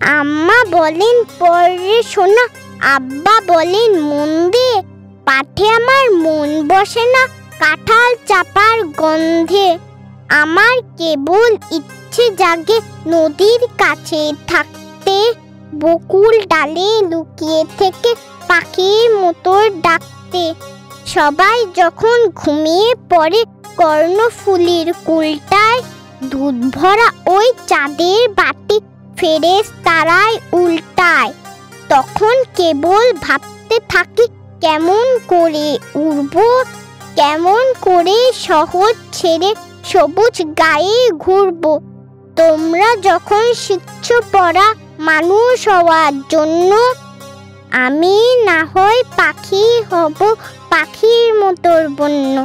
আম্মা বলেন পরে শোনা, আব্বা বলেন মন দিয়ে পাঠে আমার মন বসে না কাঁঠাল চাপার গন্ধে। আমার কেবল ইচ্ছে জাগে নদীর কাছে থাকতে, বকুল ডালে লুকিয়ে থেকে পাখির মতো ডাকতে। সবাই যখন ঘুমিয়ে পড়ে, কর্ণফুলির কুলটায় দুধ ভরা ওই চাঁদের বাটি ফেরেস তারাই উল্টায়। তখন কেবল ভাবতে থাকি, কেমন করে উড়ব, কেমন করে শহর ছেড়ে সবুজ গায়ে ঘুরব। তোমরা যখন শিখছ পড়া মানুষ হওয়ার জন্য, আমি না হয় পাখি হব পাখির মতোর বন্য।